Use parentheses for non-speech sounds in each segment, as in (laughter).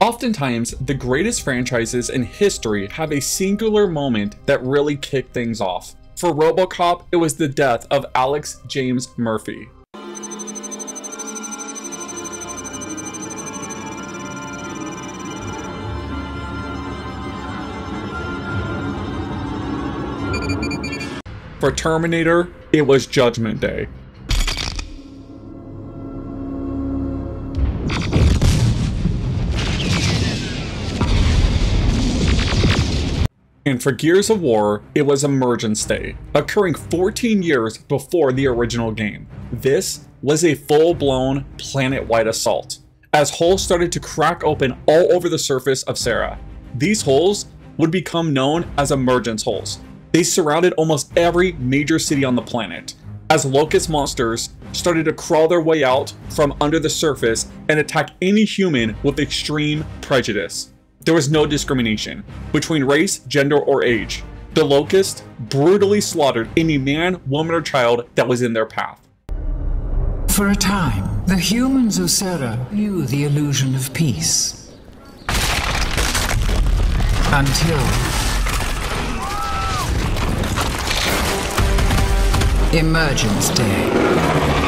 Oftentimes, the greatest franchises in history have a singular moment that really kicked things off. For Robocop, it was the death of Alex James Murphy. For Terminator, it was Judgment Day. And for Gears of War, it was Emergence Day, occurring 14 years before the original game. This was a full-blown planet-wide assault, as holes started to crack open all over the surface of Sera. These holes would become known as emergence holes. They surrounded almost every major city on the planet, as locust monsters started to crawl their way out from under the surface and attack any human with extreme prejudice. There was no discrimination between race, gender, or age. The Locust brutally slaughtered any man, woman, or child that was in their path. For a time, the humans of Sera knew the illusion of peace. Until... Emergence Day.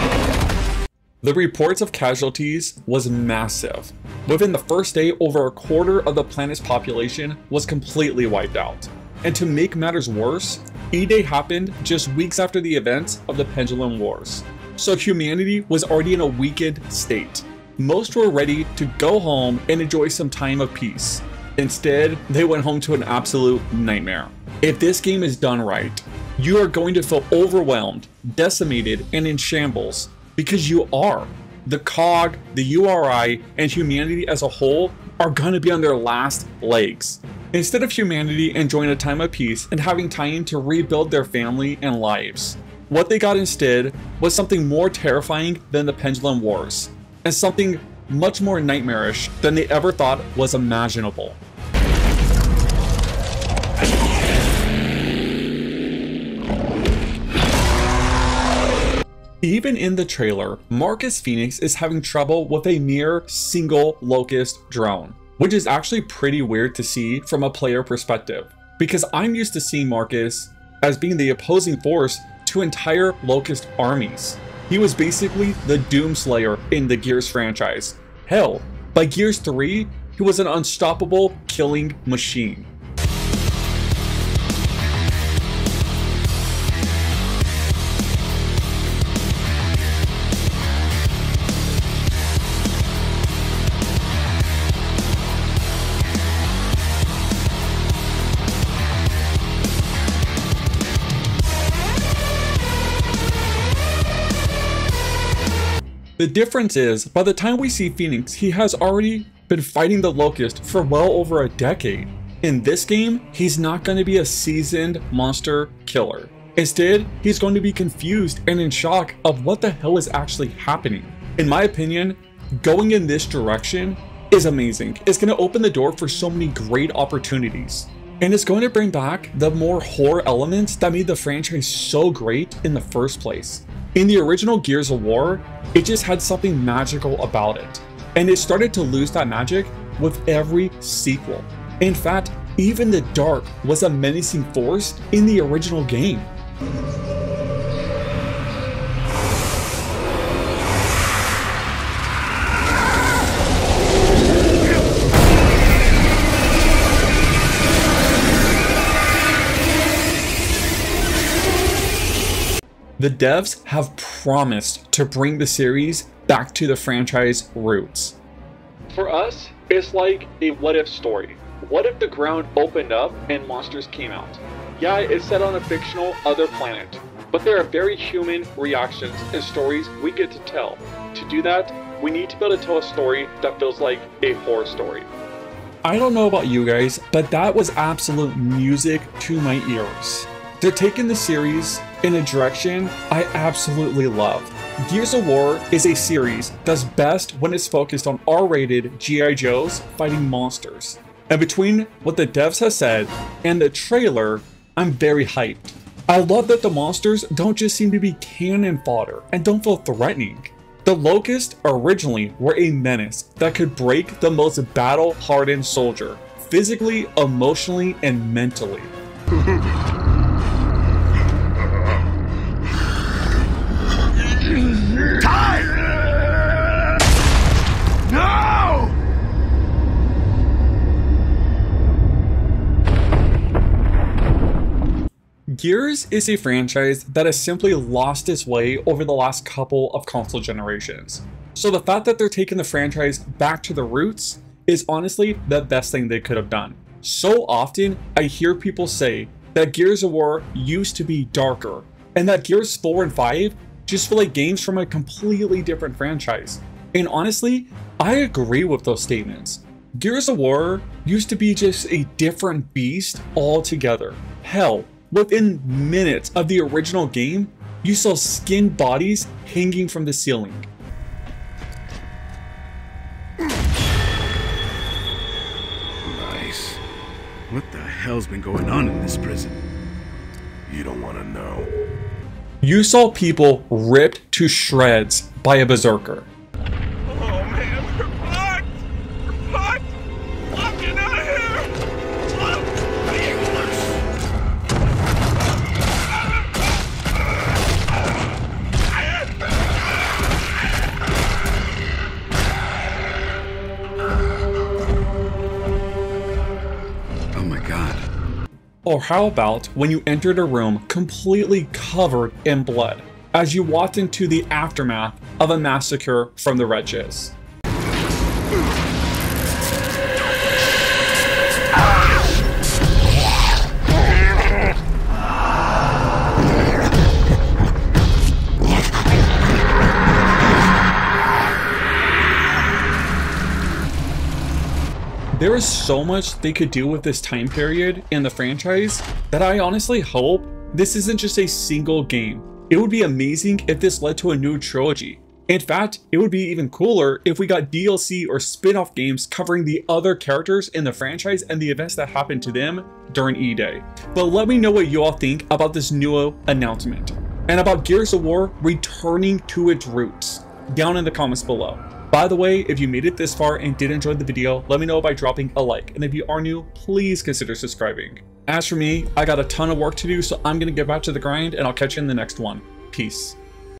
The reports of casualties was massive. Within the first day, over a quarter of the planet's population was completely wiped out. And to make matters worse, E-Day happened just weeks after the events of the Pendulum Wars. So humanity was already in a weakened state. Most were ready to go home and enjoy some time of peace. Instead, they went home to an absolute nightmare. If this game is done right, you are going to feel overwhelmed, decimated, and in shambles because you are. The COG, the URI, and humanity as a whole are going to be on their last legs. Instead of humanity enjoying a time of peace and having time to rebuild their family and lives, what they got instead was something more terrifying than the Pendulum Wars, and something much more nightmarish than they ever thought was imaginable. Even in the trailer, Marcus Fenix is having trouble with a mere single Locust drone, which is actually pretty weird to see from a player perspective, because I'm used to seeing Marcus as being the opposing force to entire Locust armies. He was basically the Doomslayer in the Gears franchise. Hell, by Gears 3, he was an unstoppable killing machine. The difference is, by the time we see Fenix, he has already been fighting the Locust for well over a decade. In this game, he's not going to be a seasoned monster killer. Instead, he's going to be confused and in shock of what the hell is actually happening. In my opinion, going in this direction is amazing. It's going to open the door for so many great opportunities. And it's going to bring back the more horror elements that made the franchise so great in the first place. In the original Gears of War, it just had something magical about it. And it started to lose that magic with every sequel. In fact, even the dark was a menacing force in the original game. The devs have promised to bring the series back to the franchise roots. For us, it's like a what if story. What if the ground opened up and monsters came out? Yeah, it's set on a fictional other planet, but there are very human reactions and stories we get to tell. To do that, we need to be able to tell a story that feels like a horror story. I don't know about you guys, but that was absolute music to my ears. They're taking the series in a direction I absolutely love. Gears of War is a series that's best when it's focused on R-rated G.I. Joes fighting monsters. And between what the devs have said and the trailer, I'm very hyped. I love that the monsters don't just seem to be cannon fodder and don't feel threatening. The Locusts originally were a menace that could break the most battle hardened soldier, physically, emotionally, and mentally. (laughs) No! Gears is a franchise that has simply lost its way over the last couple of console generations. So the fact that they're taking the franchise back to the roots is honestly the best thing they could have done. So often, I hear people say that Gears of War used to be darker, and that Gears 4 and 5 just feel like games from a completely different franchise. And honestly, I agree with those statements. Gears of War used to be just a different beast altogether. Hell, within minutes of the original game, you saw skinned bodies hanging from the ceiling. Nice. What the hell's been going on in this prison? You don't want to know. You saw people ripped to shreds by a berserker. Or how about when you entered a room completely covered in blood as you walked into the aftermath of a massacre from the wretches? There is so much they could do with this time period in the franchise that I honestly hope this isn't just a single game. It would be amazing if this led to a new trilogy. In fact, it would be even cooler if we got DLC or spin-off games covering the other characters in the franchise and the events that happened to them during E-Day. But let me know what you all think about this new announcement and about Gears of War returning to its roots down in the comments below. By the way, if you made it this far and did enjoy the video, let me know by dropping a like. And if you are new, please consider subscribing. As for me, I got a ton of work to do, so I'm to get back to the grind and I'll catch you in the next one. Peace.